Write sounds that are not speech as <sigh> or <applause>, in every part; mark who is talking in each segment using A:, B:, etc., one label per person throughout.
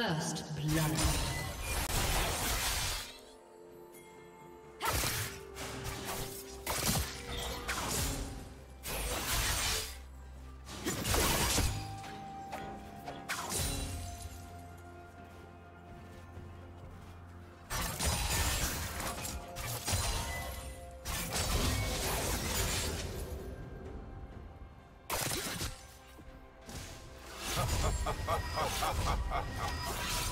A: First blood. Blue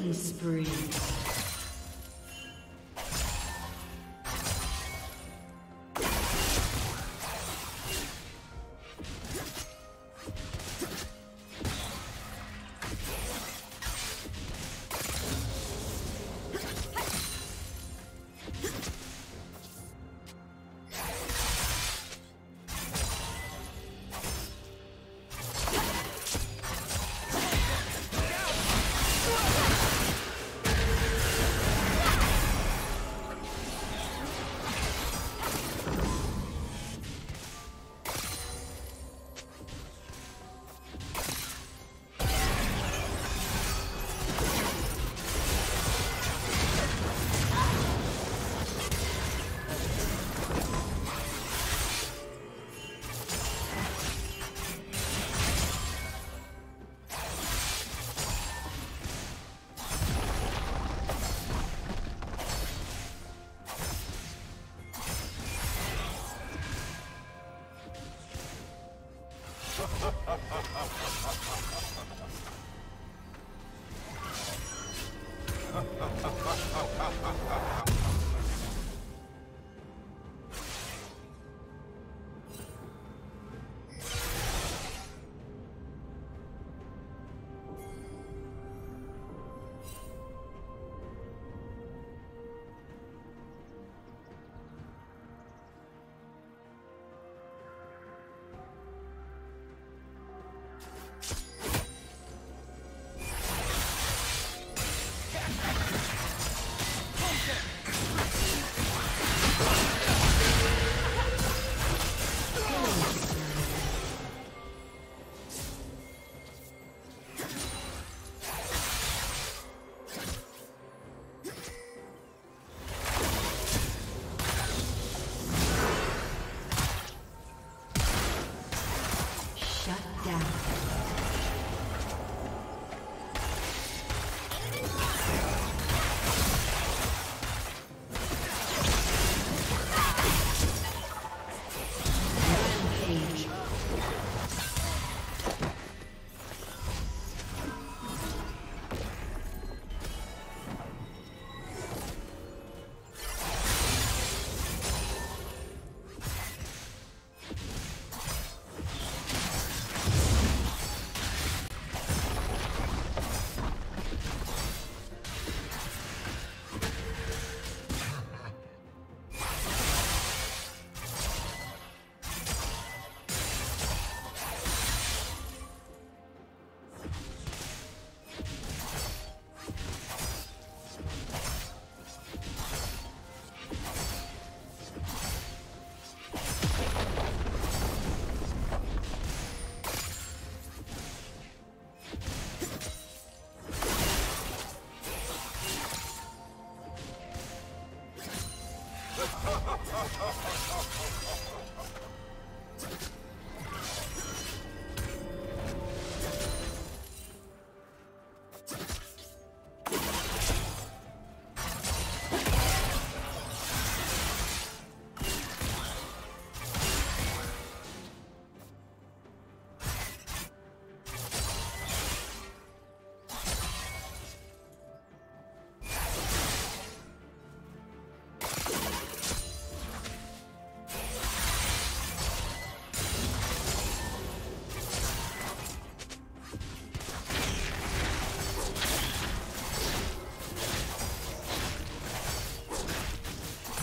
A: Killing spree. down.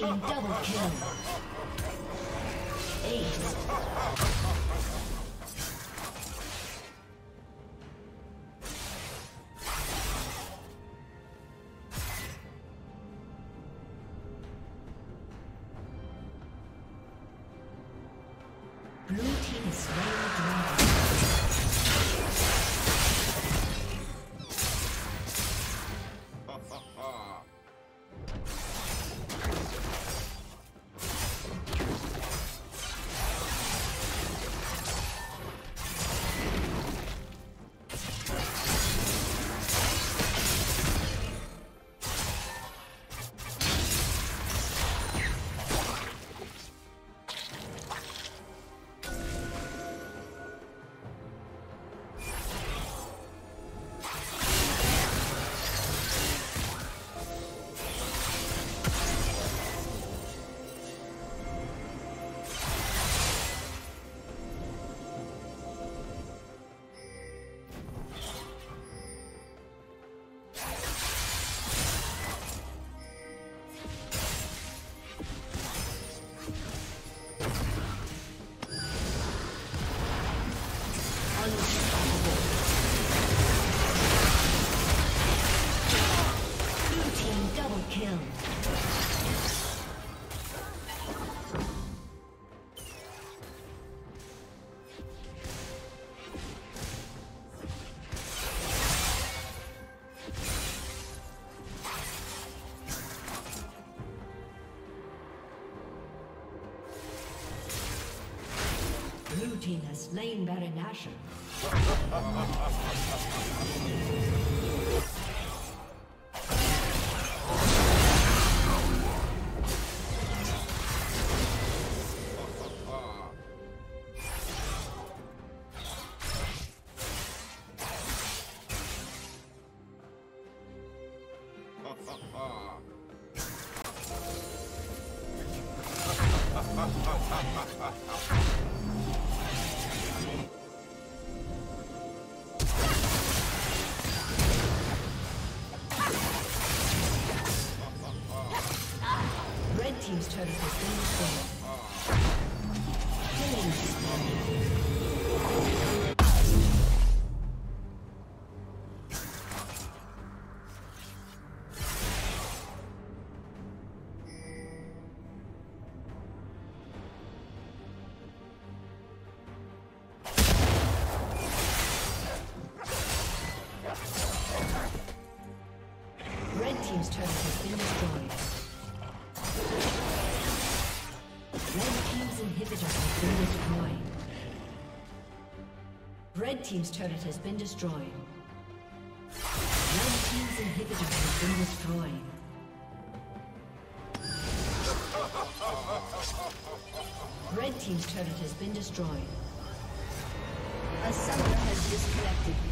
A: Team double kill. Ace. team has slain Baron Nashor. <laughs> Red Team's turret has been destroyed. Red Team's inhibitor has been destroyed. Red Team's turret has been destroyed. A summoner has disconnected.